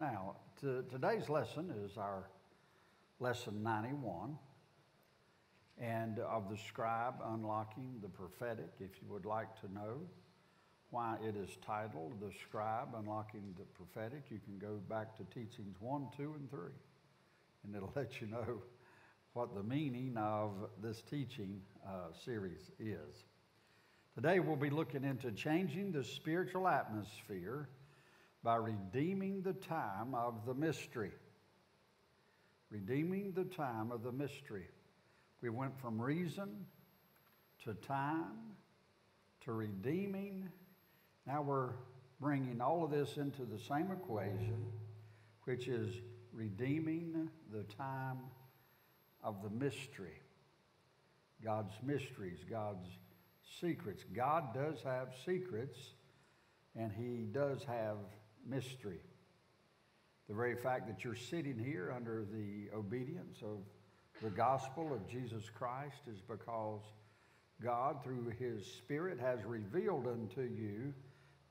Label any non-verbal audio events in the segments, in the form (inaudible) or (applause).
Now, to, today's lesson is our lesson 91 and of the scribe unlocking the prophetic. If you would like to know why it is titled The Scribe Unlocking the Prophetic, you can go back to teachings 1, 2, and 3, and it'll (laughs) let you know what the meaning of this teaching uh, series is. Today we'll be looking into changing the spiritual atmosphere by redeeming the time of the mystery. Redeeming the time of the mystery. We went from reason to time to redeeming. Now we're bringing all of this into the same equation, which is redeeming the time of the mystery. God's mysteries, God's secrets. God does have secrets, and He does have mystery. The very fact that you're sitting here under the obedience of the gospel of Jesus Christ is because God, through His Spirit, has revealed unto you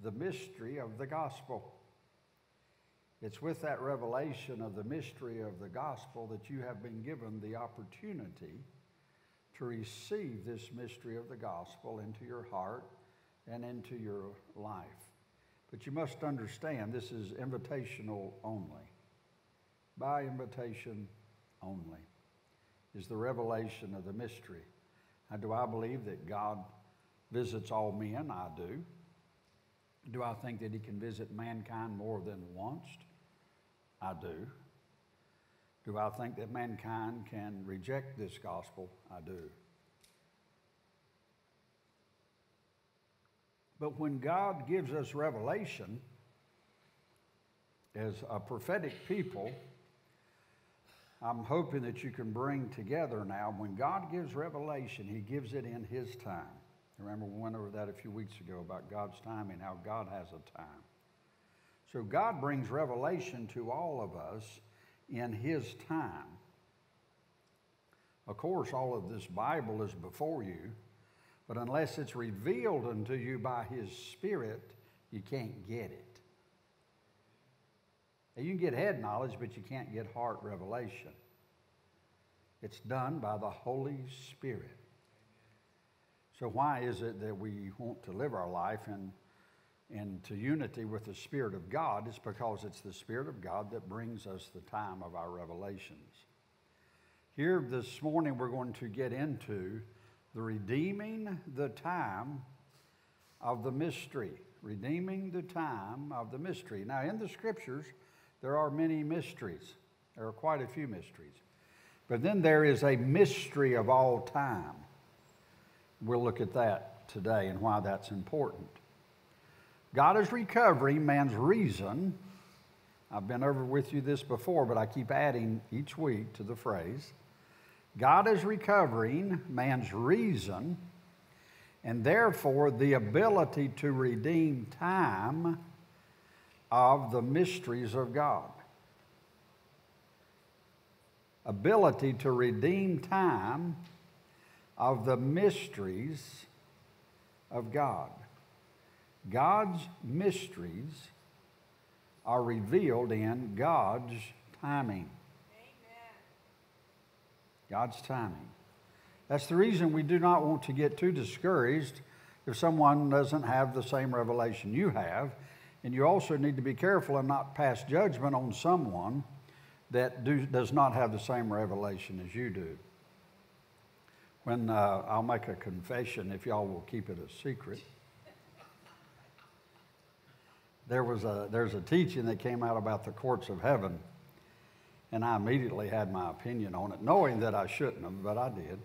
the mystery of the gospel. It's with that revelation of the mystery of the gospel that you have been given the opportunity to receive this mystery of the gospel into your heart and into your life. But you must understand this is invitational only. By invitation only is the revelation of the mystery. Now, do I believe that God visits all men? I do. Do I think that He can visit mankind more than once? I do. Do I think that mankind can reject this gospel? I do. But when God gives us revelation as a prophetic people, I'm hoping that you can bring together now. When God gives revelation, He gives it in His time. Remember, we went over that a few weeks ago about God's timing, how God has a time. So God brings revelation to all of us in His time. Of course, all of this Bible is before you. But unless it's revealed unto you by His Spirit, you can't get it. You can get head knowledge, but you can't get heart revelation. It's done by the Holy Spirit. So, why is it that we want to live our life in, into unity with the Spirit of God? It's because it's the Spirit of God that brings us the time of our revelations. Here this morning, we're going to get into the redeeming the time of the mystery. Redeeming the time of the mystery. Now, in the scriptures, there are many mysteries. There are quite a few mysteries. But then there is a mystery of all time. We'll look at that today and why that's important. God is recovering man's reason. I've been over with you this before, but I keep adding each week to the phrase God is recovering man's reason and therefore the ability to redeem time of the mysteries of God. Ability to redeem time of the mysteries of God. God's mysteries are revealed in God's timing. God's timing. That's the reason we do not want to get too discouraged if someone doesn't have the same revelation you have. And you also need to be careful and not pass judgment on someone that do, does not have the same revelation as you do. When uh, I'll make a confession, if y'all will keep it a secret, there was a, there's a teaching that came out about the courts of heaven and I immediately had my opinion on it, knowing that I shouldn't have, but I did.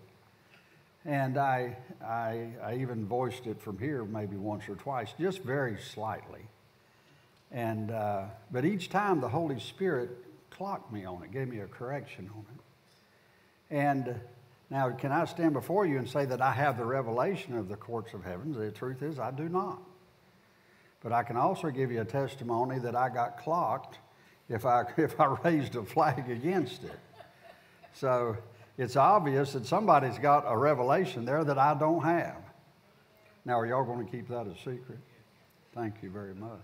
And I, I, I even voiced it from here maybe once or twice, just very slightly. And, uh, but each time the Holy Spirit clocked me on it, gave me a correction on it. And now, can I stand before you and say that I have the revelation of the courts of heaven? The truth is, I do not. But I can also give you a testimony that I got clocked if I, (laughs) if I raised a flag against it. So it's obvious that somebody's got a revelation there that I don't have. Now, are y'all going to keep that a secret? Thank you very much.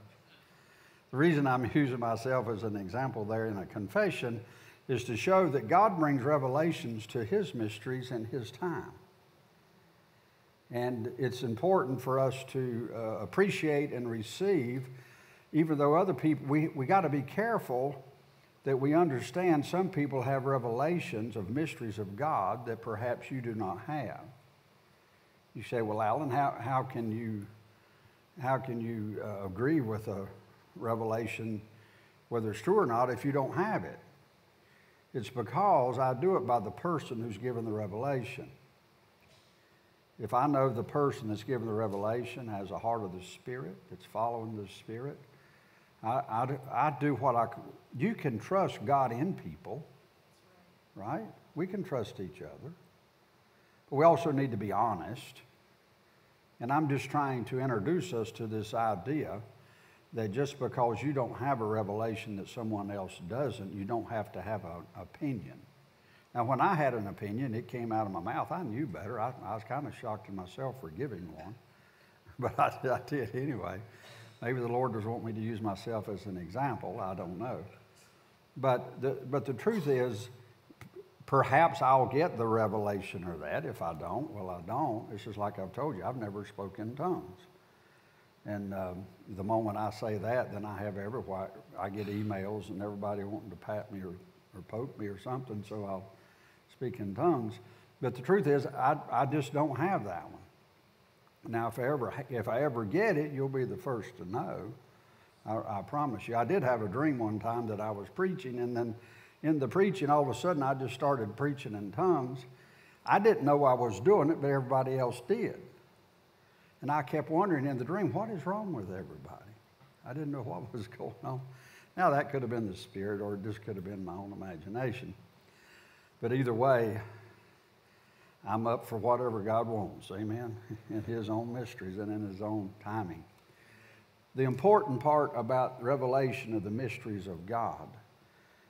The reason I'm using myself as an example there in a confession is to show that God brings revelations to his mysteries in his time. And it's important for us to uh, appreciate and receive, even though other people, we, we got to be careful that we understand some people have revelations of mysteries of God that perhaps you do not have. You say, well, Alan, how, how can you, how can you uh, agree with a revelation, whether it's true or not, if you don't have it? It's because I do it by the person who's given the revelation. If I know the person that's given the revelation has a heart of the Spirit, that's following the Spirit, I, I, I do what I You can trust God in people, right? We can trust each other. But we also need to be honest. And I'm just trying to introduce us to this idea that just because you don't have a revelation that someone else doesn't, you don't have to have an opinion. Now, when I had an opinion, it came out of my mouth. I knew better. I, I was kind of shocked at myself for giving one, (laughs) but I, I did anyway. Maybe the Lord does want me to use myself as an example. I don't know. But the, but the truth is, perhaps I'll get the revelation or that. If I don't, well, I don't. It's just like I've told you, I've never spoken in tongues. And um, the moment I say that, then I have everywhere. I get emails and everybody wanting to pat me or, or poke me or something, so I'll speak in tongues. But the truth is, I, I just don't have that one. Now, if I ever if I ever get it, you'll be the first to know. I, I, promise you. I did have a dream one time that I was preaching, and then in the preaching, all of a sudden, I just started preaching in tongues. I didn't know I was doing it, but everybody else did. And I kept wondering in the dream, what is wrong with everybody? I didn't know (laughs) what was going on. Now, that could have been the Spirit, or it just could have been my own imagination. But either way, I'm up for whatever God wants, amen, (laughs) in His own mysteries and in His own timing. The important part about revelation of the mysteries of God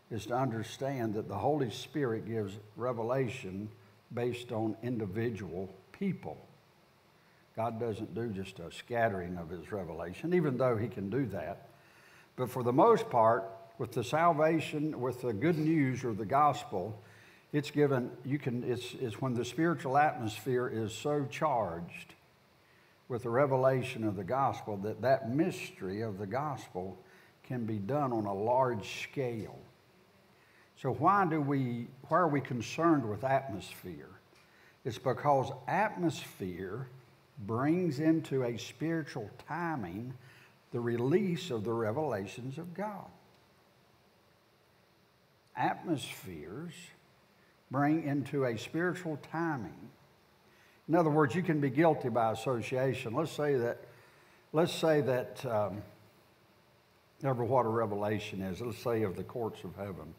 is to understand that the Holy Spirit gives revelation based on individual people. God doesn't do just a scattering of His revelation, even though He can do that. But for the most part, with the salvation, with the good news or the gospel, it's given, you can, it's, it's when the spiritual atmosphere is so charged with the revelation of the gospel that that mystery of the gospel can be done on a large scale. So why do we, why are we concerned with atmosphere? It's because atmosphere brings into a spiritual timing the release of the revelations of God. Atmospheres bring into a spiritual timing. In other words, you can be guilty by association. Let's say that, let's say that, um, ever what a revelation is. Let's say of the courts of heaven.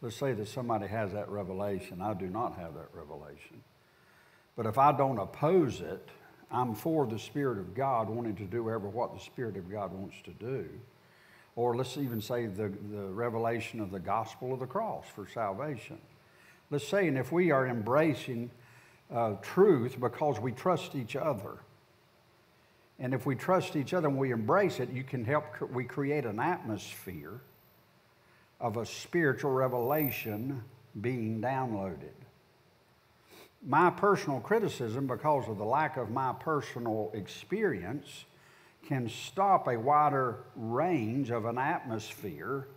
Let's say that somebody has that revelation. I do not have that revelation. But if I don't oppose it, I'm for the Spirit of God wanting to do ever what the Spirit of God wants to do. Or let's even say the, the revelation of the gospel of the cross for salvation. Let's say, and if we are embracing uh, truth because we trust each other, and if we trust each other and we embrace it, you can help, we create an atmosphere of a spiritual revelation being downloaded. My personal criticism, because of the lack of my personal experience, can stop a wider range of an atmosphere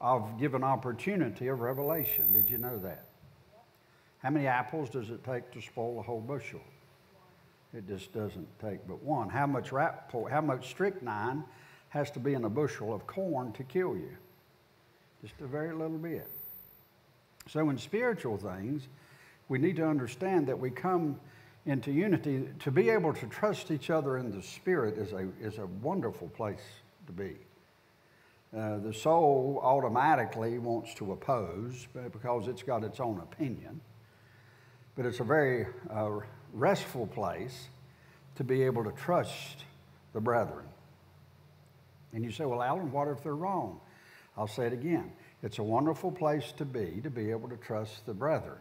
of given opportunity of revelation. Did you know that? How many apples does it take to spoil a whole bushel? It just doesn't take but one. How much, rap, how much strychnine has to be in a bushel of corn to kill you? Just a very little bit. So, in spiritual things, we need to understand that we come into unity. To be able to trust each other in the Spirit is a, is a wonderful place to be. Uh, the soul automatically wants to oppose because it's got its own opinion but it's a very uh, restful place to be able to trust the brethren. And you say, well, Alan, what if they're wrong? I'll say it again. It's a wonderful place to be, to be able to trust the brethren.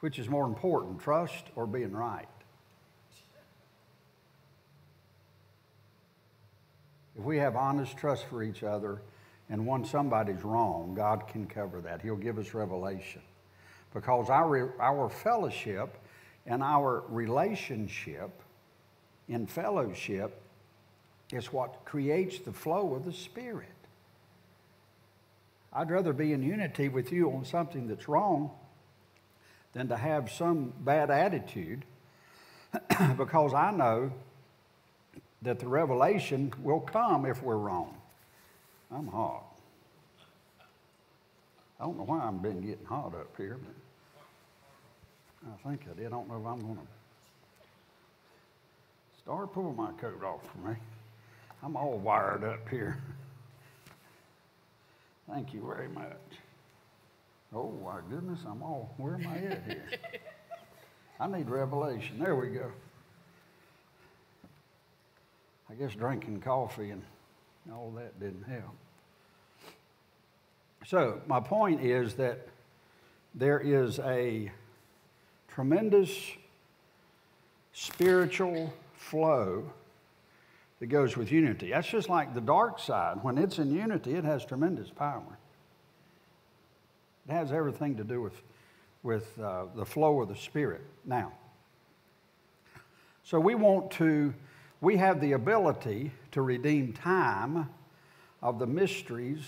Which is more important, trust or being right? If we have honest trust for each other and when somebody's wrong, God can cover that. He'll give us revelation. Because our, our fellowship and our relationship in fellowship is what creates the flow of the Spirit. I'd rather be in unity with you on something that's wrong than to have some bad attitude (clears throat) because I know that the revelation will come if we're wrong. I'm hot. I don't know why I've been getting hot up here, but I think I did. I don't know if I'm going to start pulling my coat off for me. I'm all wired up here. Thank you very much. Oh, my goodness, I'm all, where am I at here? I need revelation. There we go. I guess drinking coffee and all that didn't help. So, my point is that there is a tremendous spiritual flow that goes with unity. That's just like the dark side. When it's in unity, it has tremendous power. It has everything to do with, with uh, the flow of the Spirit. Now, so we want to we have the ability to redeem time of the mysteries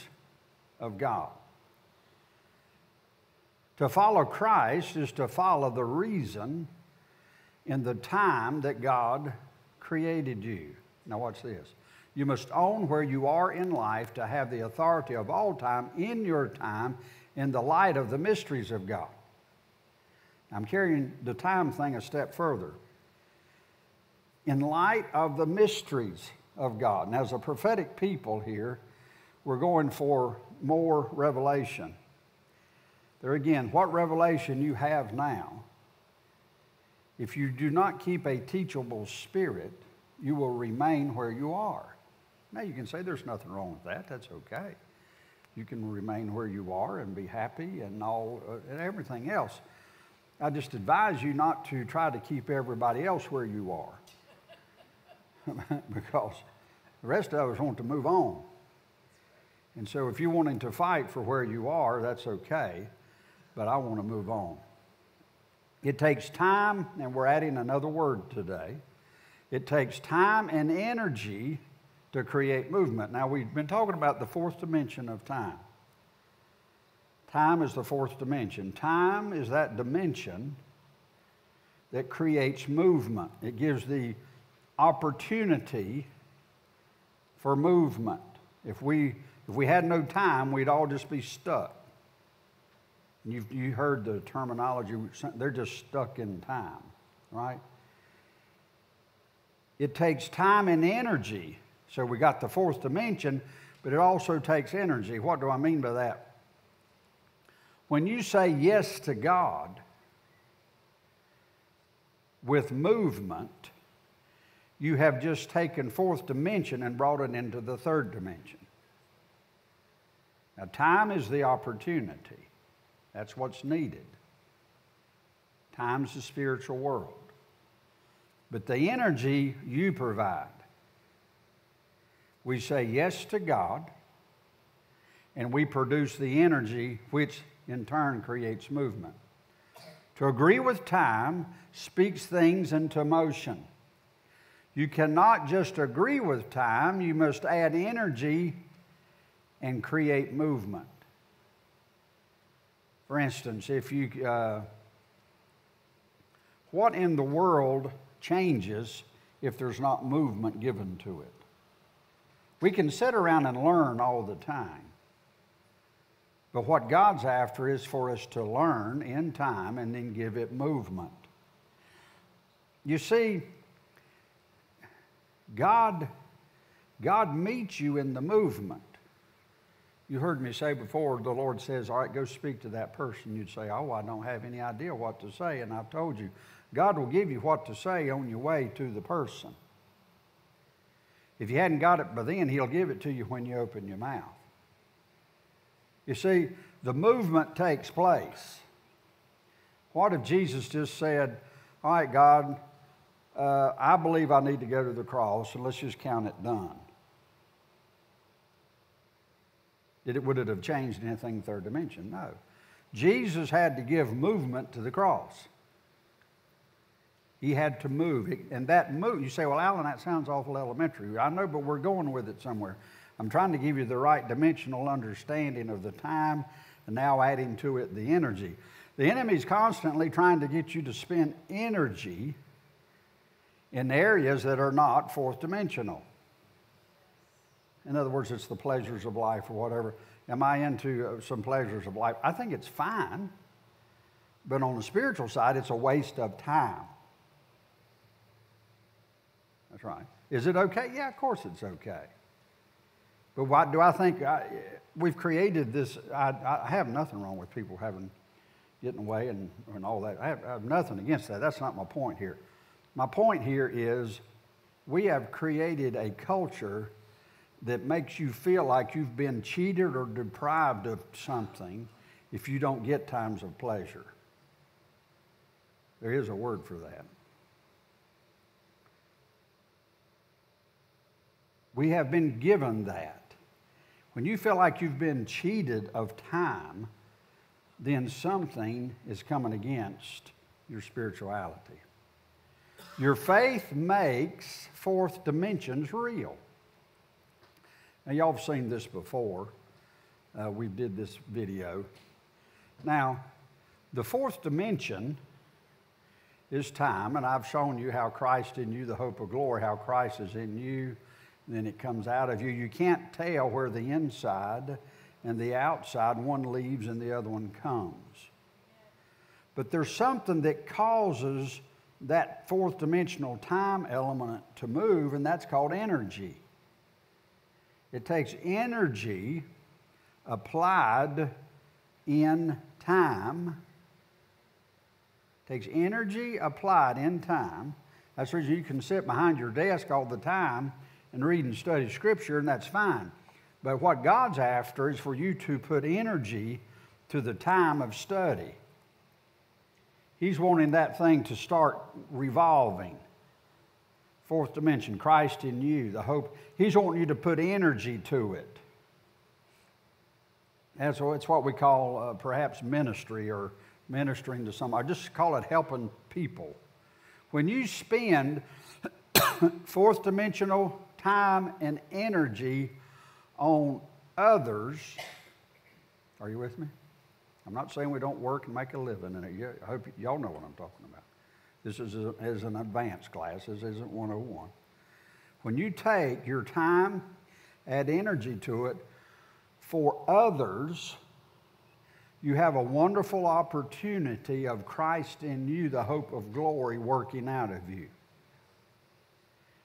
of God. To follow Christ is to follow the reason in the time that God created you. Now, watch this. You must own where you are in life to have the authority of all time in your time in the light of the mysteries of God. I'm carrying the time thing a step further in light of the mysteries of God. And as a prophetic people here, we're going for more revelation. There again, what revelation you have now, if you do not keep a teachable spirit, you will remain where you are. Now you can say there's nothing wrong with that. That's okay. You can remain where you are and be happy and all uh, and everything else. I just advise you not to try to keep everybody else where you are. (laughs) because the rest of us want to move on. And so if you're wanting to fight for where you are, that's okay, but I want to move on. It takes time, and we're adding another word today. It takes time and energy to create movement. Now, we've been talking about the fourth dimension of time. Time is the fourth dimension. Time is that dimension that creates movement. It gives the opportunity for movement. If we, if we had no time, we'd all just be stuck. You've you heard the terminology, they're just stuck in time, right? It takes time and energy. So we got the fourth dimension, but it also takes energy. What do I mean by that? When you say yes to God with movement, you have just taken fourth dimension and brought it into the third dimension. Now, time is the opportunity. That's what's needed. Time's the spiritual world. But the energy you provide. We say yes to God, and we produce the energy which in turn creates movement. To agree with time speaks things into motion. You cannot just agree with time, you must add energy and create movement. For instance, if you, uh, what in the world changes if there's not movement given to it? We can sit around and learn all the time. But what God's after is for us to learn in time and then give it movement. You see, God, God meets you in the movement. You heard me say before, the Lord says, All right, go speak to that person. You'd say, Oh, I don't have any idea what to say. And I've told you, God will give you what to say on your way to the person. If you hadn't got it by then, He'll give it to you when you open your mouth. You see, the movement takes place. What if Jesus just said, All right, God, uh, I believe I need to go to the cross, and let's just count it done. Did it, would it have changed anything third dimension? No. Jesus had to give movement to the cross. He had to move. And that move, you say, well, Alan, that sounds awful elementary. I know, but we're going with it somewhere. I'm trying to give you the right dimensional understanding of the time and now adding to it the energy. The enemy's constantly trying to get you to spend energy in areas that are not fourth dimensional. In other words, it's the pleasures of life or whatever. Am I into uh, some pleasures of life? I think it's fine, but on the spiritual side, it's a waste of time. That's right. Is it okay? Yeah, of course it's okay. But why do I think I, we've created this? I, I, have nothing wrong with people having getting away and, and all that. I have, I have nothing against that. That's not my point here. My point here is we have created a culture that makes you feel like you've been cheated or deprived of something if you don't get times of pleasure. There is a word for that. We have been given that. When you feel like you've been cheated of time, then something is coming against your spirituality. Your faith makes fourth dimensions real. Now, y'all have seen this before. Uh, we did this video. Now, the fourth dimension is time, and I've shown you how Christ in you, the hope of glory, how Christ is in you, then it comes out of you. You can't tell where the inside and the outside, one leaves and the other one comes. But there's something that causes that fourth dimensional time element to move, and that's called energy. It takes energy applied in time. It takes energy applied in time. That's the reason you can sit behind your desk all the time and read and study Scripture, and that's fine. But what God's after is for you to put energy to the time of study. He's wanting that thing to start revolving. Fourth dimension, Christ in you, the hope. He's wanting you to put energy to it. And so it's what we call uh, perhaps ministry or ministering to some. I just call it helping people. When you spend (coughs) fourth dimensional time and energy on others. Are you with me? I'm not saying we don't work and make a living in it. I hope y'all know what I'm talking about. This is, a, is an advanced class. This isn't 101. When you take your time, add energy to it for others, you have a wonderful opportunity of Christ in you, the hope of glory, working out of you.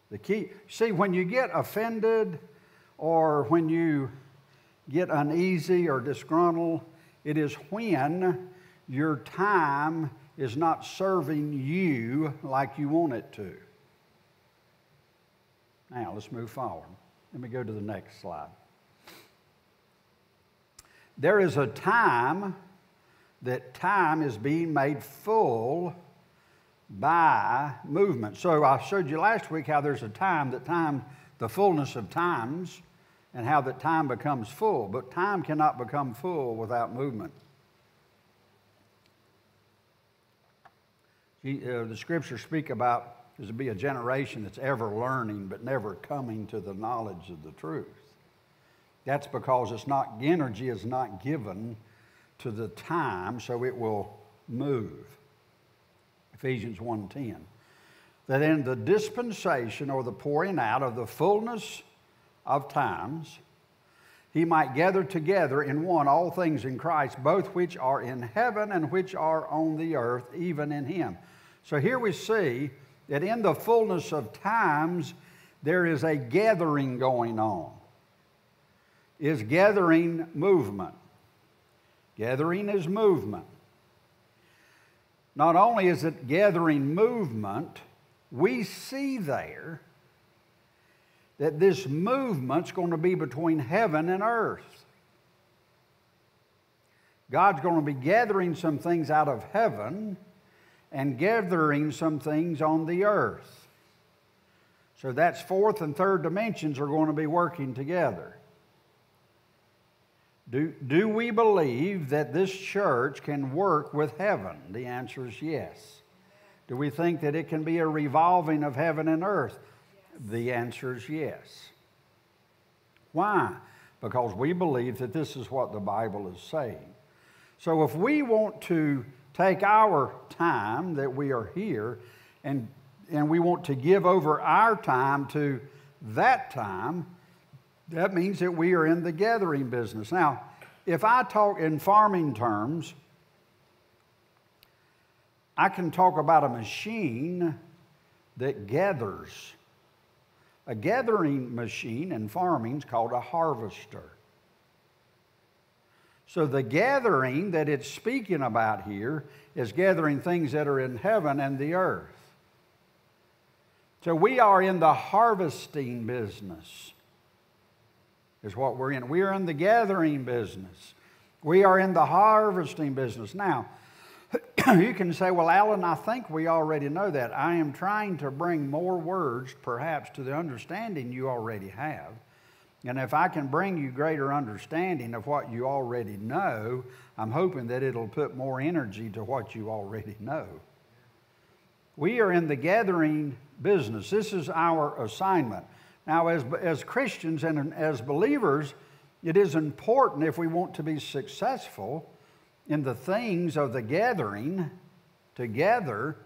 The key, see, when you get offended or when you get uneasy or disgruntled, it is when your time is not serving you like you want it to. Now, let's move forward. Let me go to the next slide. There is a time that time is being made full by movement. So I showed you last week how there's a time that time, the fullness of times, and how that time becomes full. But time cannot become full without movement. Uh, the scriptures speak about there's to be a generation that's ever learning but never coming to the knowledge of the truth. That's because it's not energy is not given to the time, so it will move. Ephesians 1:10. That in the dispensation or the pouring out of the fullness of times, he might gather together in one all things in Christ, both which are in heaven and which are on the earth, even in him. So here we see that in the fullness of times, there is a gathering going on. Is gathering movement? Gathering is movement. Not only is it gathering movement, we see there that this movement's going to be between heaven and earth. God's going to be gathering some things out of heaven and gathering some things on the earth. So that's fourth and third dimensions are going to be working together. Do, do we believe that this church can work with heaven? The answer is yes. Do we think that it can be a revolving of heaven and earth? The answer is yes. Why? Because we believe that this is what the Bible is saying. So if we want to take our time that we are here and, and we want to give over our time to that time, that means that we are in the gathering business. Now, if I talk in farming terms, I can talk about a machine that gathers. A gathering machine in farming is called a harvester. So the gathering that it's speaking about here is gathering things that are in heaven and the earth. So we are in the harvesting business, is what we're in. We are in the gathering business. We are in the harvesting business. Now, (coughs) you can say, well, Alan, I think we already know that. I am trying to bring more words, perhaps, to the understanding you already have. And if I can bring you greater understanding of what you already know, I'm hoping that it'll put more energy to what you already know. We are in the gathering business. This is our assignment. Now, as, as Christians and as believers, it is important if we want to be successful in the things of the gathering together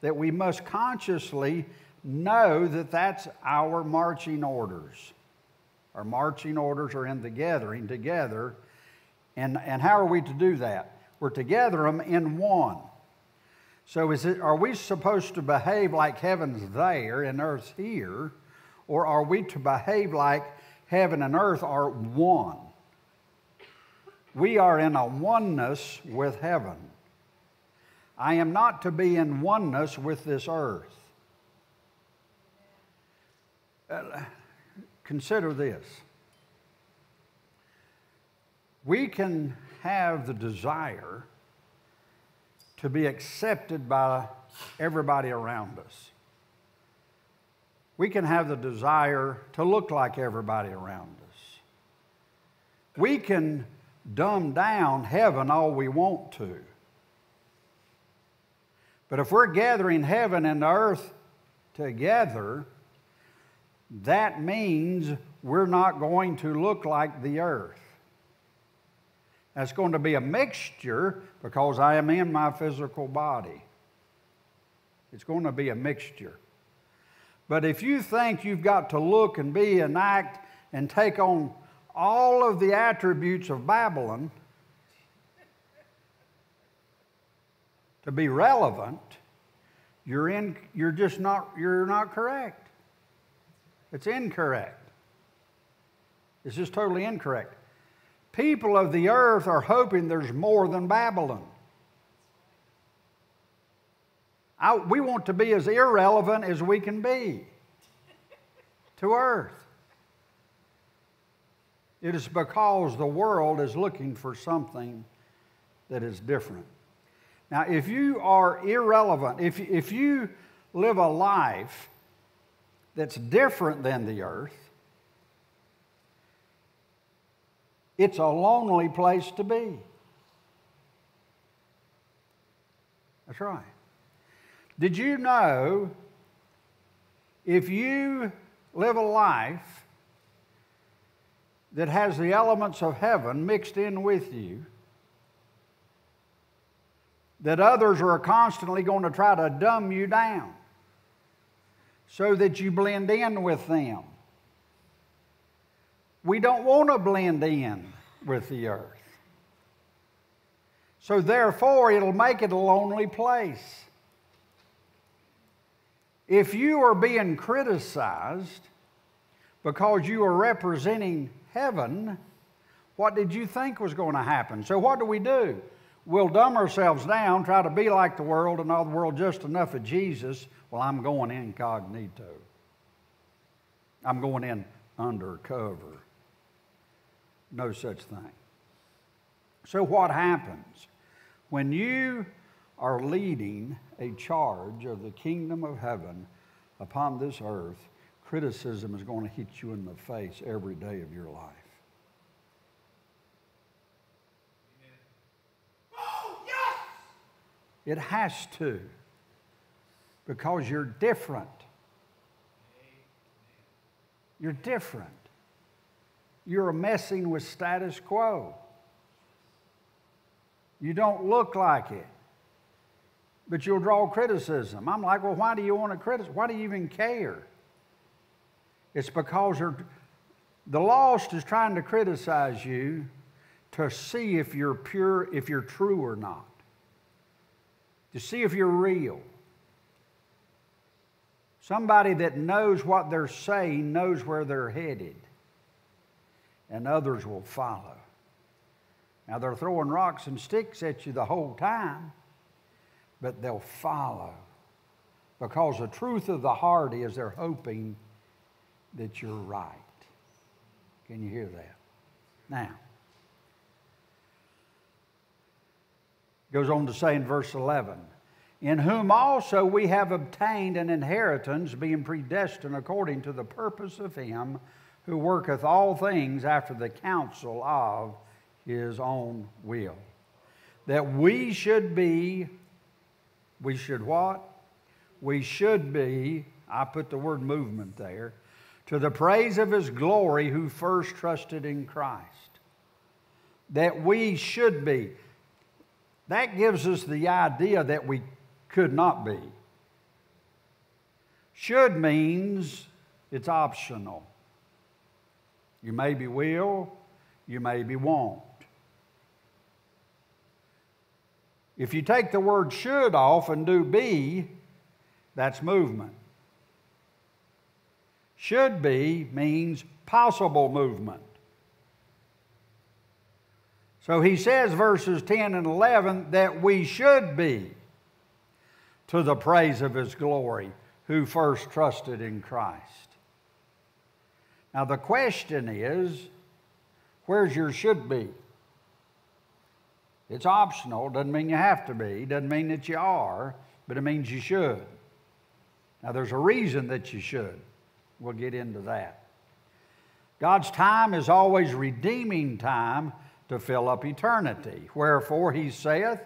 that we must consciously know that that's our marching orders. Our marching orders are in the gathering together. And, and how are we to do that? We're to gather them in one. So is it, are we supposed to behave like heaven's there and earth's here? Or are we to behave like heaven and earth are one? We are in a oneness with heaven. I am not to be in oneness with this earth. Uh, consider this. We can have the desire to be accepted by everybody around us. We can have the desire to look like everybody around us. We can dumb down heaven all we want to. But if we're gathering heaven and earth together, that means we're not going to look like the earth. That's going to be a mixture because I am in my physical body. It's going to be a mixture. But if you think you've got to look and be and act and take on all of the attributes of Babylon to be relevant, you're, in, you're just not, you're not correct. It's incorrect. It's just totally incorrect. People of the earth are hoping there's more than Babylon. I, we want to be as irrelevant as we can be to earth. It is because the world is looking for something that is different. Now, if you are irrelevant, if, if you live a life that's different than the earth, it's a lonely place to be. That's right. Did you know if you live a life that has the elements of heaven mixed in with you, that others are constantly going to try to dumb you down? so that you blend in with them. We don't want to blend in with the earth. So, therefore, it'll make it a lonely place. If you are being criticized because you are representing heaven, what did you think was going to happen? So, what do we do? We'll dumb ourselves down, try to be like the world and all the world just enough of Jesus, well, I'm going incognito. I'm going in undercover. No such thing. So, what happens? When you are leading a charge of the kingdom of heaven upon this earth, criticism is going to hit you in the face every day of your life. Oh, yes! It has to, because you're different. You're different. You're messing with status quo. You don't look like it, but you'll draw criticism. I'm like, well, why do you want to criticize? Why do you even care? It's because the lost is trying to criticize you to see if you're pure, if you're true or not, to see if you're real. Somebody that knows what they're saying knows where they're headed, and others will follow. Now, they're throwing rocks and sticks at you the whole time, but they'll follow because the truth of the heart is they're hoping that you're right. Can you hear that? Now, goes on to say in verse 11, in whom also we have obtained an inheritance, being predestined according to the purpose of Him who worketh all things after the counsel of His own will. That we should be, we should what? We should be, I put the word movement there, to the praise of His glory who first trusted in Christ. That we should be. That gives us the idea that we could not be. Should means it's optional. You maybe will, you maybe won't. If you take the word should off and do be, that's movement. Should be means possible movement. So he says, verses 10 and 11, that we should be to the praise of his glory who first trusted in Christ. Now, the question is where's your should be? It's optional, doesn't mean you have to be, doesn't mean that you are, but it means you should. Now, there's a reason that you should. We'll get into that. God's time is always redeeming time to fill up eternity. Wherefore, he saith,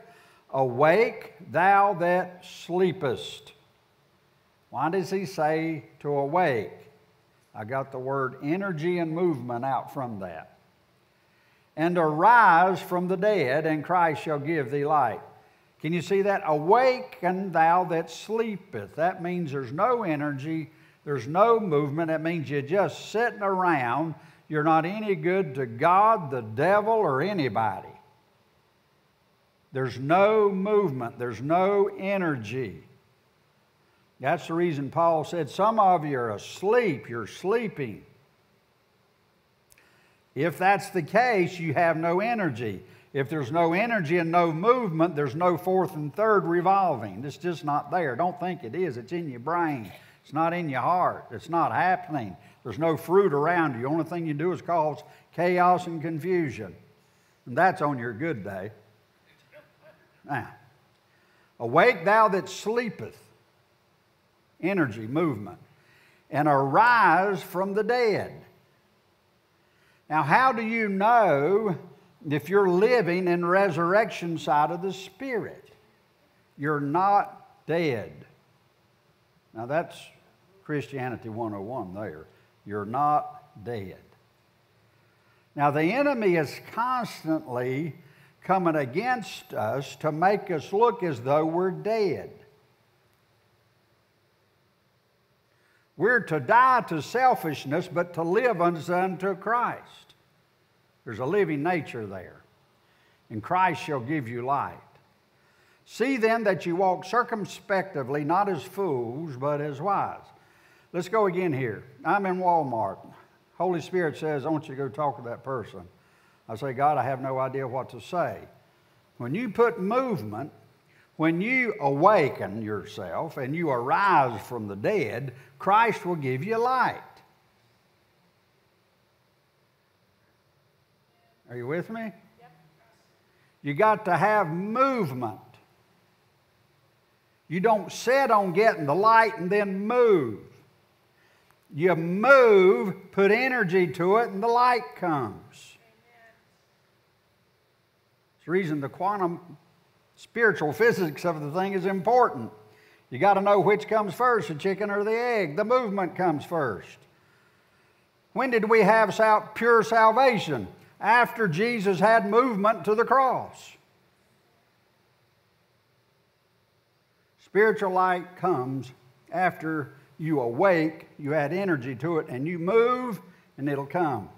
Awake, thou that sleepest. Why does he say to awake? I got the word energy and movement out from that. And arise from the dead, and Christ shall give thee light. Can you see that? Awaken, thou that sleepeth. That means there's no energy, there's no movement. That means you're just sitting around. You're not any good to God, the devil, or anybody. There's no movement, there's no energy. That's the reason Paul said, Some of you are asleep, you're sleeping. If that's the case, you have no energy. If there's no energy and no movement, there's no fourth and third revolving. It's just not there. Don't think it is. It's in your brain. It's not in your heart. It's not happening. There's no fruit around you. The only thing you do is cause chaos and confusion. And that's on your good day. Now, awake thou that sleepeth, energy, movement, and arise from the dead. Now, how do you know if you're living in resurrection side of the Spirit? You're not dead. Now, that's Christianity 101 there. You're not dead. Now, the enemy is constantly coming against us to make us look as though we're dead. We're to die to selfishness, but to live unto Christ. There's a living nature there. And Christ shall give you light. See then that you walk circumspectively, not as fools, but as wise. Let's go again here. I'm in Walmart. Holy Spirit says, I want you to go talk to that person. I say, God, I have no idea what to say. When you put movement, when you awaken yourself and you arise from the dead, Christ will give you light. Are you with me? Yep. You got to have movement. You don't sit on getting the light and then move. You move, put energy to it, and the light comes. It's the reason the quantum Spiritual physics of the thing is important. You got to know which comes first, the chicken or the egg. The movement comes first. When did we have sal- pure salvation? After Jesus had movement to the cross. Spiritual light comes after you awake, you add energy to it, and you move, and it'll come.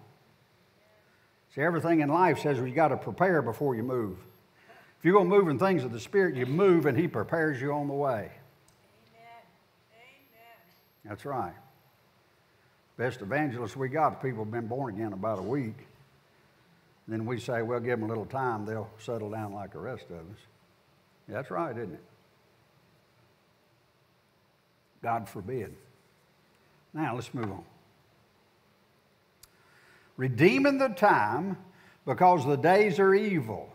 See, everything in life says well, you got to prepare before you move. If you're going to move in things of the Spirit, you move, and He prepares you on the way. Amen. Amen. That's right. Best evangelists we got, people have been born again about a week. Then we say, well, give them a little time, they'll settle down like the rest of us. That's right, isn't it? God forbid. Now, let's move on. Redeeming the time because the days are evil.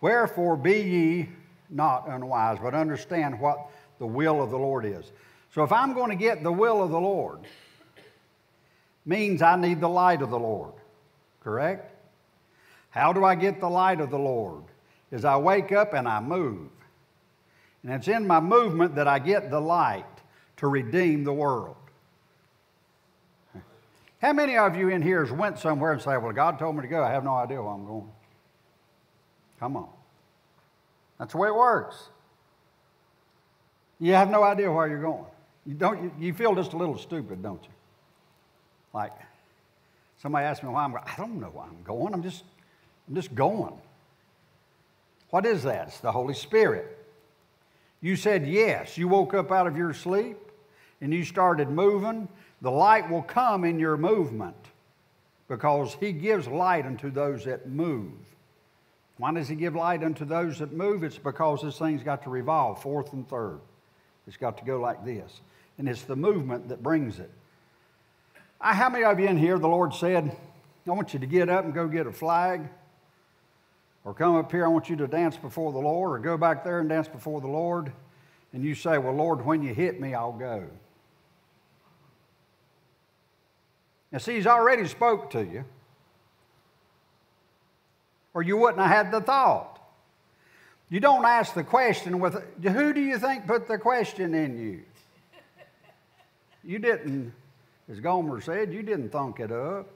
Wherefore be ye not unwise, but understand what the will of the Lord is. So if I'm going to get the will of the Lord, means I need the light of the Lord. Correct? How do I get the light of the Lord? Is I wake up and I move. And it's in my movement that I get the light to redeem the world. How many of you in here has went somewhere and say, Well, God told me to go. I have no idea where I'm going. Come on. That's the way it works. You have no idea where you're going. You, don't, you, you feel just a little stupid, don't you? Like, somebody asked me why I'm going. I don't know why I'm going. I'm just, I'm just going. What is that? It's the Holy Spirit. You said yes. You woke up out of your sleep and you started moving. The light will come in your movement because He gives light unto those that move. Why does He give light unto those that move? It's because this thing's got to revolve fourth and third. It's got to go like this. And it's the movement that brings it. I, how many of you in here, the Lord said, I want you to get up and go get a flag? Or come up here, I want you to dance before the Lord, or go back there and dance before the Lord, and you say, Well, Lord, when you hit me, I'll go. Now, see, He's already spoke to you, or you wouldn't have had the thought. You don't ask the question with, Who do you think put the question in you? You didn't, as Gomer said, you didn't thunk it up.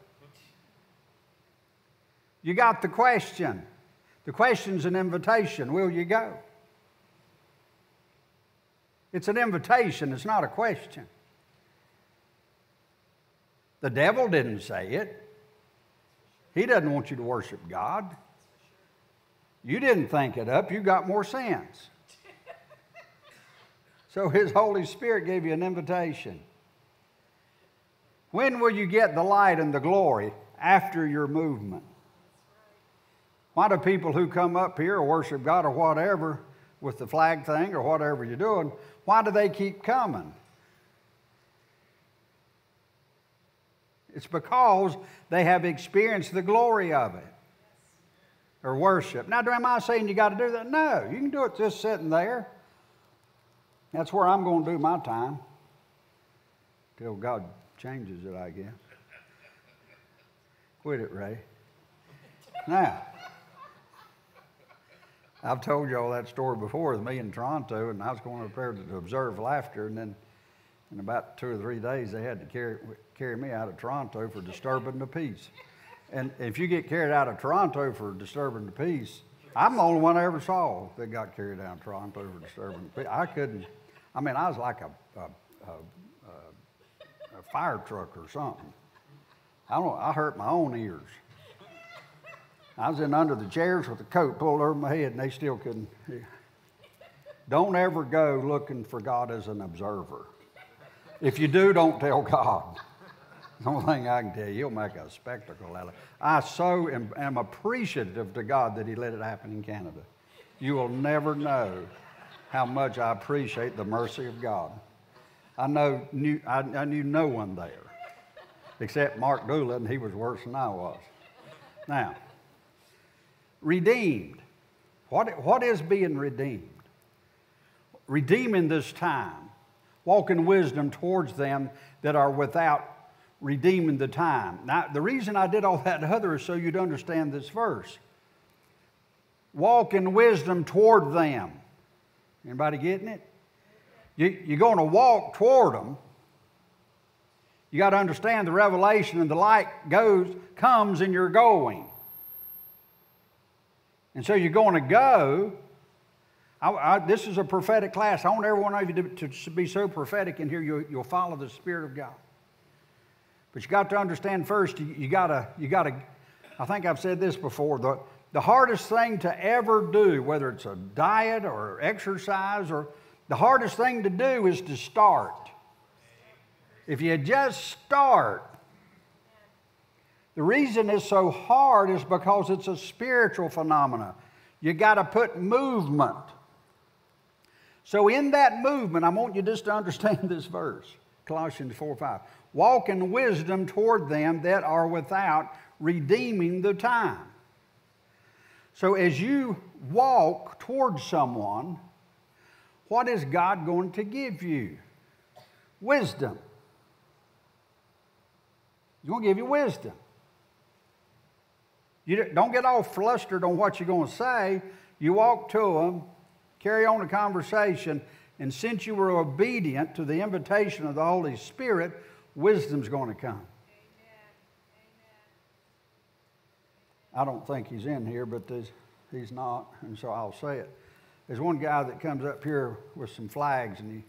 You got the question. The question's an invitation. Will you go? It's an invitation, it's not a question. The devil didn't say it. He doesn't want you to worship God. You didn't think it up, you got more sense. (laughs) So His Holy Spirit gave you an invitation. When will you get the light and the glory? After your movement. Why do people who come up here or worship God or whatever with the flag thing or whatever you're doing, why do they keep coming? It's because they have experienced the glory of it or worship. Now, am I saying you got to do that? No, you can do it just sitting there. That's where I'm going to do my time till God changes it, I guess. Quit it, Ray. Now, I've told you all that story before with me in Toronto, and I was going up there to observe laughter, and then in about two or three days, they had to carry, carry me out of Toronto for disturbing the peace. And if you get carried out of Toronto for disturbing the peace, I'm the only one I ever saw that got carried out of Toronto for disturbing the peace. I couldn't, I mean, I was like a, a, a, a fire truck or something. I don't I hurt my own ears. I was in under the chairs with a coat pulled over my head, and they still couldn't. Don't ever go looking for God as an observer. If you do, don't tell God. The only thing I can tell you, He'll make a spectacle out of it. I so am, am appreciative to God that He let it happen in Canada. You will never know how much I appreciate the mercy of God. I know knew, I, I knew no one there except Mark Doolin, and he was worse than I was. Now, redeemed. What, what is being redeemed? Redeeming this time, walking wisdom towards them that are without redeeming the time. Now, the reason I did all that other is so you'd understand this verse. walk in wisdom toward them. Anybody getting it? You, you're going to walk toward them. You got to understand the revelation and the light goes, comes and you're going. And so you're going to go. I, I, this is a prophetic class. I want every one of you to, to be so prophetic in here, you, you'll follow the Spirit of God. But you got to understand first, you, you got to, you got to, I think I've said this before, the, the hardest thing to ever do, whether it's a diet or exercise, or the hardest thing to do is to start. If you just start, the reason it's so hard is because it's a spiritual phenomenon. You got to put movement. So, in that movement, I want you just to understand (laughs) this verse Colossians 4 5. Walk in wisdom toward them that are without, redeeming the time. So, as you walk towards someone, what is God going to give you? Wisdom. He's going to give you wisdom. You don't get all flustered on what you're going to say. You walk to them, carry on the conversation, and since you were obedient to the invitation of the Holy Spirit, wisdom's going to come. I don't think he's in here, but he's not, and so I'll say it. There's one guy that comes up here with some flags, and he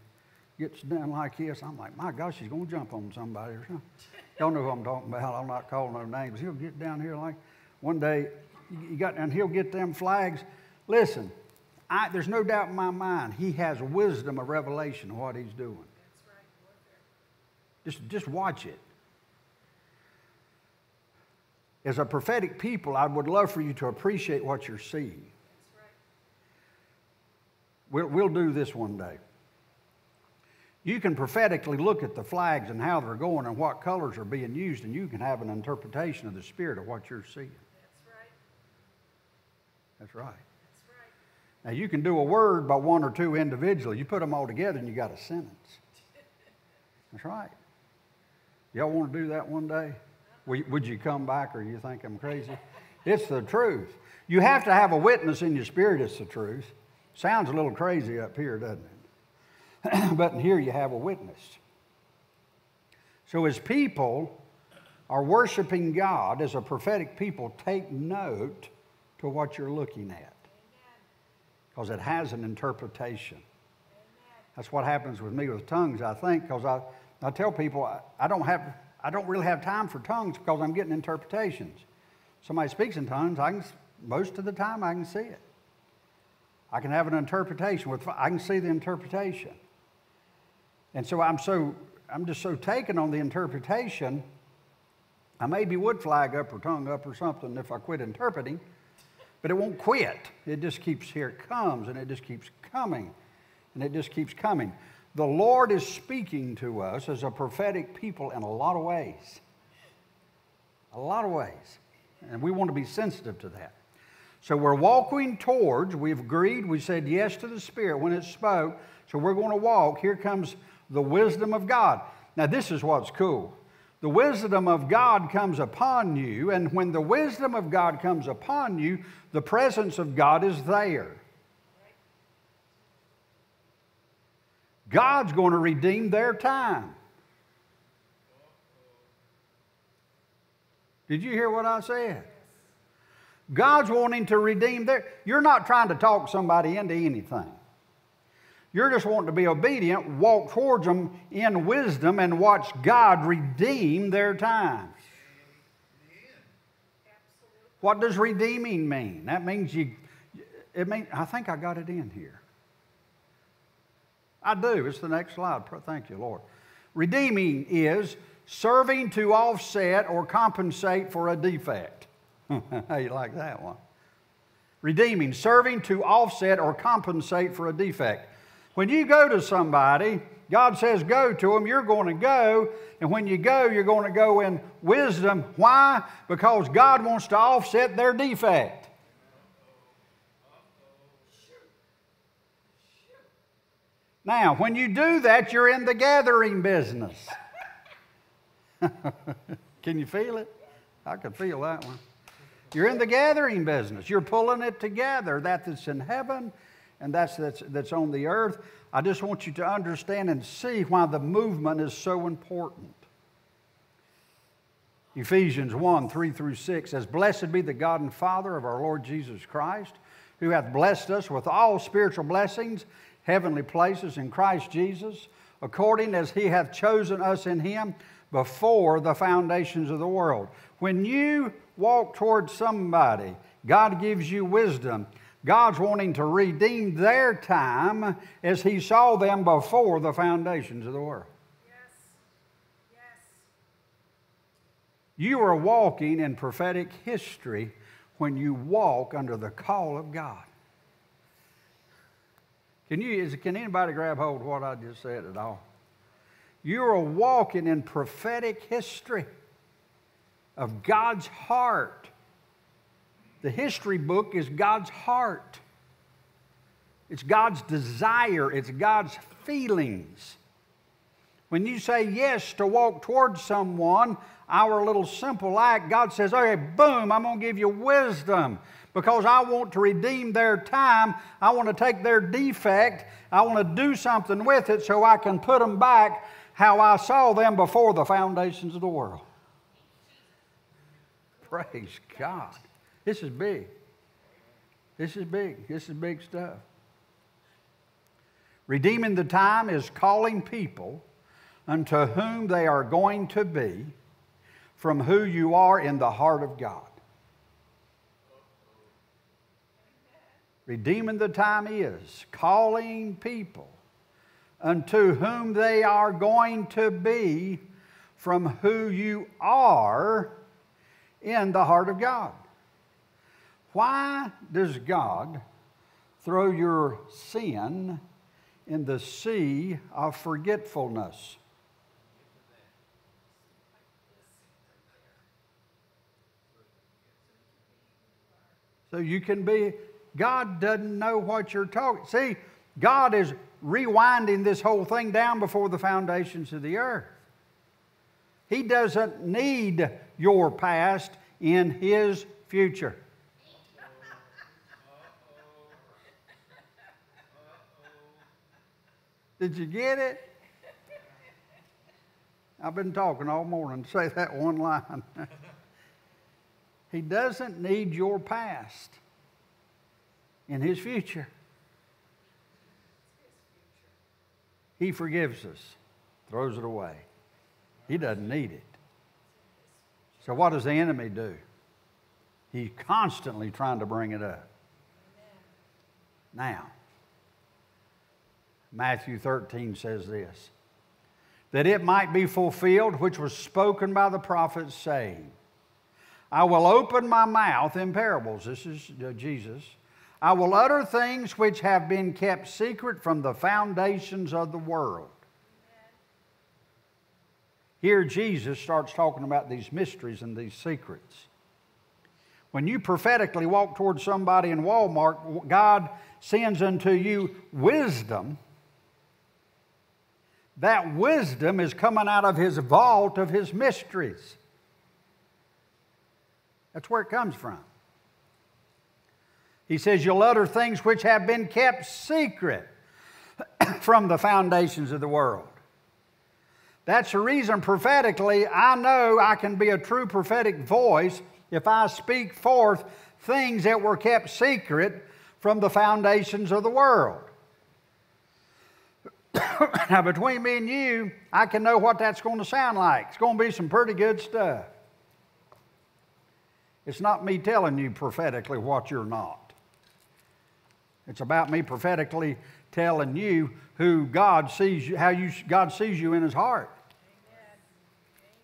gets down like this. I'm like, my gosh, he's going to jump on somebody or something. Don't know who I'm talking about. I'm not calling no names. He'll get down here like one day, you got, and he'll get them flags. Listen, I, there's no doubt in my mind he has wisdom of revelation of what he's doing. Just, just watch it as a prophetic people, I would love for you to appreciate what you're seeing. We'll, we'll do this one day. You can prophetically look at the flags and how they're going and what colors are being used, and you can have an interpretation of the spirit of what you're seeing. That's right. That's right. Now, you can do a word by one or two individually. You put them all together and you got a sentence. That's right. Y'all want to do that one day? Would you come back or you think I'm crazy? It's the truth. You have to have a witness in your spirit, it's the truth. Sounds a little crazy up here, doesn't it? (clears throat) but here you have a witness. So, as people are worshiping God, as a prophetic people, take note to what you're looking at because it has an interpretation. That's what happens with me with tongues, I think, because I, I tell people I, I don't have I don't really have time for tongues because I'm getting interpretations. Somebody speaks in tongues, I can, most of the time I can see it. I can have an interpretation with, I can see the interpretation. And so I'm so, I'm just so taken on the interpretation. I maybe would flag up or tongue up or something if I quit interpreting, but it won't quit. It just keeps, here it comes, and it just keeps coming, and it just keeps coming. The Lord is speaking to us as a prophetic people in a lot of ways. A lot of ways. And we want to be sensitive to that. So we're walking towards, we've agreed, we said yes to the Spirit when it spoke. So we're going to walk. Here comes the wisdom of God. Now, this is what's cool. The wisdom of God comes upon you, and when the wisdom of God comes upon you, the presence of God is there. God's going to redeem their time. Did you hear what I said? God's wanting to redeem their. You're not trying to talk somebody into anything. You're just wanting to be obedient, walk towards them in wisdom, and watch God redeem their time. What does redeeming mean? That means you. It means I think I got it in here. I do. It's the next slide. Thank you, Lord. Redeeming is serving to offset or compensate for a defect. (laughs) How you like that one? Redeeming, serving to offset or compensate for a defect. When you go to somebody, God says go to them, you're going to go, and when you go, you're going to go in wisdom. Why? Because God wants to offset their defect. Now, when you do that, you're in the gathering business. (laughs) Can you feel it? I can feel that one. You're in the gathering business. You're pulling it together. That that's in heaven and that's, that's, that's on the earth. I just want you to understand and see why the movement is so important. Ephesians 1 3 through 6 says, Blessed be the God and Father of our Lord Jesus Christ, who hath blessed us with all spiritual blessings, heavenly places in Christ Jesus, according as he hath chosen us in him before the foundations of the world. When you walk towards somebody, God gives you wisdom. God's wanting to redeem their time as He saw them before the foundations of the world. Yes. Yes. You are walking in prophetic history when you walk under the call of God. Can, you, is, can anybody grab hold of what I just said at all? You are walking in prophetic history of God's heart. The history book is God's heart. It's God's desire, it's God's feelings. When you say yes to walk towards someone, our little simple act, God says, okay, boom, I'm going to give you wisdom because I want to redeem their time. I want to take their defect. I want to do something with it so I can put them back how I saw them before the foundations of the world. Praise God. This is big. This is big. This is big stuff. Redeeming the time is calling people unto whom they are going to be from who you are in the heart of God. Redeeming the time is calling people unto whom they are going to be from who you are in the heart of God. Why does God throw your sin in the sea of forgetfulness? So you can be, God doesn't know what you're talking. See, God is rewinding this whole thing down before the foundations of the earth. He doesn't need your past in His future. Did you get it? I've been talking all morning to say that one line. (laughs) He doesn't need your past in His future. He forgives us, throws it away. He doesn't need it. So, what does the enemy do? He's constantly trying to bring it up. Now, Matthew 13 says this that it might be fulfilled which was spoken by the prophets, saying, I will open my mouth in parables. This is uh, Jesus. I will utter things which have been kept secret from the foundations of the world. Here, Jesus starts talking about these mysteries and these secrets. When you prophetically walk towards somebody in Walmart, God sends unto you wisdom. That wisdom is coming out of His vault of His mysteries. That's where it comes from. He says, You'll utter things which have been kept secret (clears throat) from the foundations of the world. That's the reason prophetically I know I can be a true prophetic voice if I speak forth things that were kept secret from the foundations of the world. (coughs) now, between me and you, I can know what that's going to sound like. It's going to be some pretty good stuff. It's not me telling you prophetically what you're not. It's about me prophetically telling you who God sees you, how you, God sees you in His heart.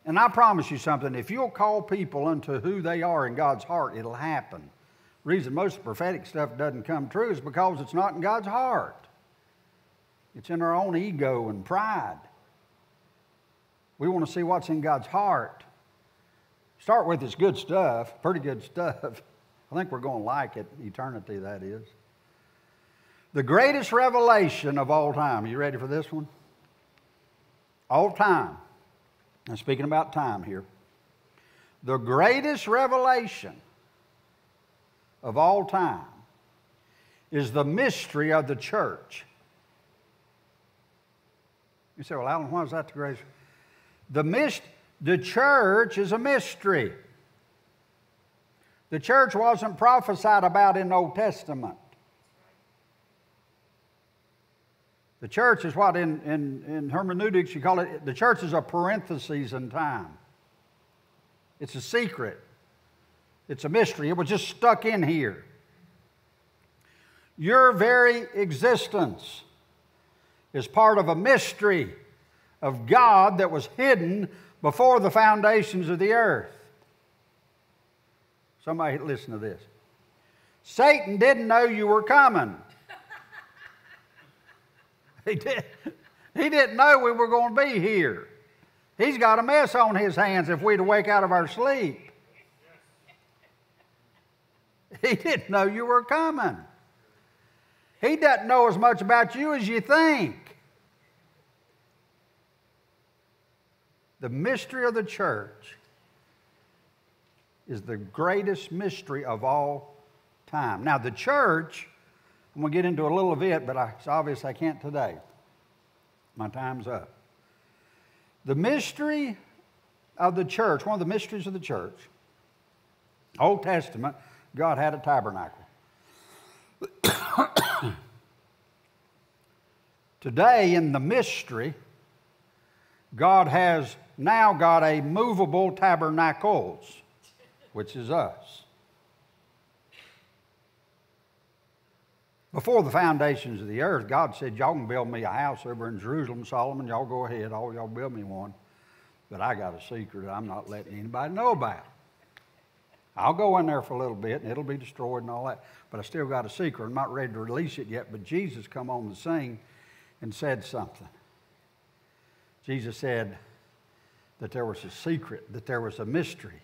And I promise you something if you'll call people unto who they are in God's heart, it'll happen. The reason most prophetic stuff doesn't come true is because it's not in God's heart, it's in our own ego and pride. We want to see what's in God's heart. Start with it's good stuff, pretty good stuff. (laughs) I think we're going to like it, eternity, that is. The greatest revelation of all time. Are you ready for this one? All time. I'm speaking about time here. The greatest revelation of all time is the mystery of the church. You say, well, Alan, why is that the greatest? The, mist, the church is a mystery. The church wasn't prophesied about in the Old Testament. The church is what in, in, in hermeneutics you call it, the church is a parenthesis in time. It's a secret, it's a mystery. It was just stuck in here. Your very existence is part of a mystery of God that was hidden before the foundations of the earth. Somebody listen to this. Satan didn't know you were coming. (laughs) He, did, he didn't know we were going to be here. He's got a mess on his hands if we'd wake out of our sleep. (laughs) He didn't know you were coming. He doesn't know as much about you as you think. The mystery of the church is the greatest mystery of all time. Now, the church, I'm going to get into a little of it, but I, it's obvious I can't today. My time's up. The mystery of the church, one of the mysteries of the church, Old Testament, God had a tabernacle. (coughs) Today, in the mystery, God has now got a movable tabernacles, which is us. Before the foundations of the earth, God said, Y'all can build me a house over in Jerusalem, Solomon. Y'all go ahead. All y'all build me one. But I got a secret I'm not letting anybody know about. I'll go in there for a little bit and it'll be destroyed and all that. But I still got a secret. I'm not ready to release it yet. But Jesus come on the scene and said something. Jesus said that there was a secret, that there was a mystery.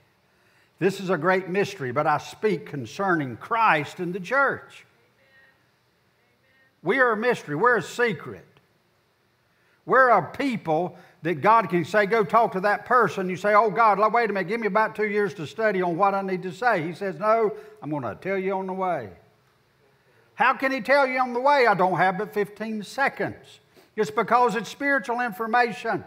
This is a great mystery, but I speak concerning Christ and the church. We are a mystery, we're a secret. We're a people that God can say, Go talk to that person. You say, Oh, God, wait a minute, give me about two years to study on what I need to say. He says, No, I'm going to tell you on the way. How can He tell you on the way? I don't have but 15 seconds. It's because it's spiritual information.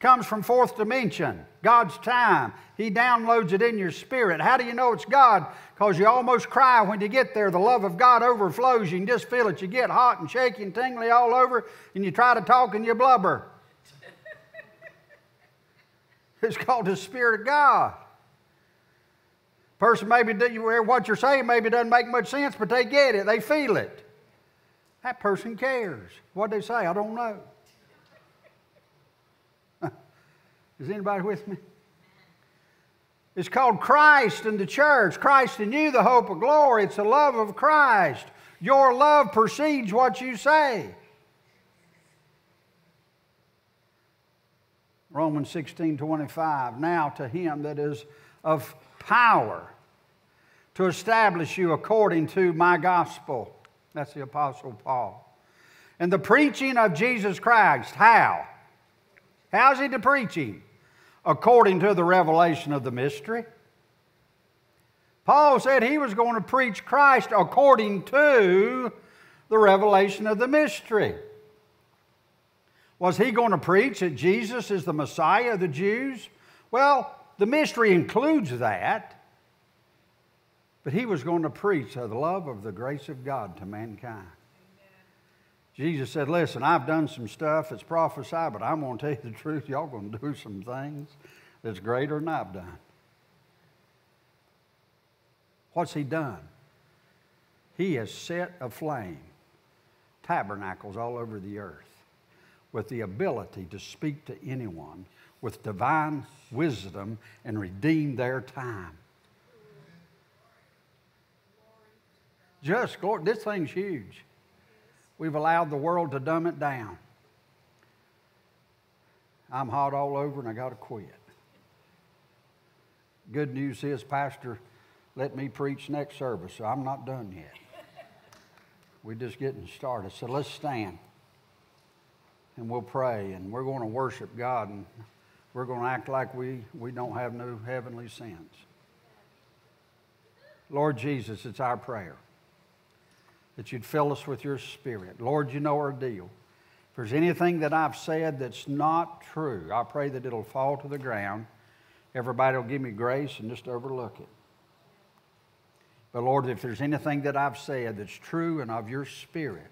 Comes from fourth dimension, God's time. He downloads it in your spirit. How do you know it's God? Because you almost cry when you get there. The love of God overflows. You can just feel it. You get hot and shaky and tingly all over, and you try to talk and you blubber. (laughs) it's called the Spirit of God. Person maybe what you're saying maybe doesn't make much sense, but they get it. They feel it. That person cares. What they say, I don't know. Is anybody with me? It's called Christ and the church. Christ in you, the hope of glory. It's the love of Christ. Your love precedes what you say. Romans 16 25. Now to him that is of power to establish you according to my gospel. That's the Apostle Paul. And the preaching of Jesus Christ, how? How's he the preaching? According to the revelation of the mystery. Paul said he was going to preach Christ according to the revelation of the mystery. Was he going to preach that Jesus is the Messiah of the Jews? Well, the mystery includes that. But he was going to preach the love of the grace of God to mankind. Jesus said, Listen, I've done some stuff that's prophesied, but I'm going to tell you the truth. Y'all going to do some things that's greater than I've done. What's he done? He has set aflame tabernacles all over the earth with the ability to speak to anyone with divine wisdom and redeem their time. Just, Lord, this thing's huge. We've allowed the world to dumb it down. I'm hot all over and I got to quit. Good news is, Pastor, let me preach next service, so I'm not done yet. We're just getting started. So let's stand and we'll pray and we're going to worship God and we're going to act like we, we don't have no heavenly sins. Lord Jesus, it's our prayer that you'd fill us with your spirit. Lord, you know our deal. If there's anything that I've said that's not true, I pray that it'll fall to the ground. Everybody will give me grace and just overlook it. But Lord, if there's anything that I've said that's true and of your spirit,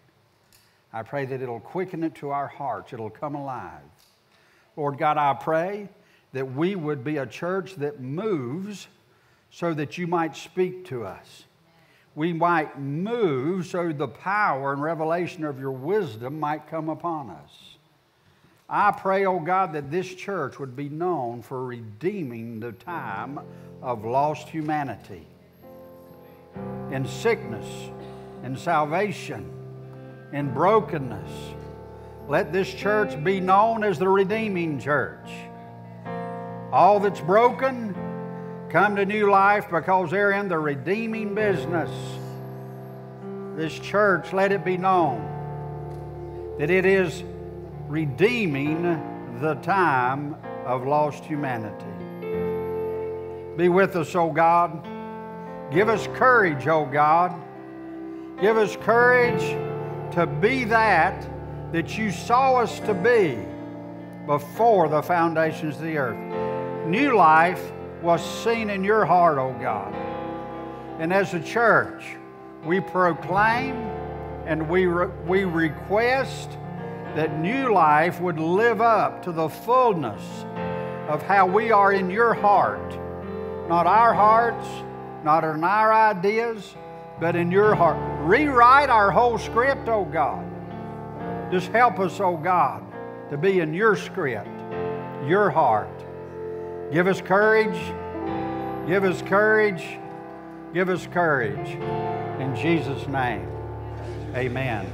I pray that it'll quicken it to our hearts, it'll come alive. Lord God, I pray that we would be a church that moves so that you might speak to us. We might move so the power and revelation of your wisdom might come upon us. I pray, oh God, that this church would be known for redeeming the time of lost humanity in sickness, in salvation, in brokenness. Let this church be known as the redeeming church. All that's broken, come to new life because they're in the redeeming business. This church, let it be known that it is redeeming the time of lost humanity. Be with us, O God. Give us courage, O God. Give us courage to be that that you saw us to be before the foundations of the earth. New life was seen in your heart, O oh God. And as a church, we proclaim and we, re- we request that new life would live up to the fullness of how we are in your heart. Not our hearts, not in our ideas, but in your heart. Rewrite our whole script, oh God. Just help us, oh God, to be in your script, your heart. Give us courage. Give us courage. Give us courage. In Jesus' name, amen.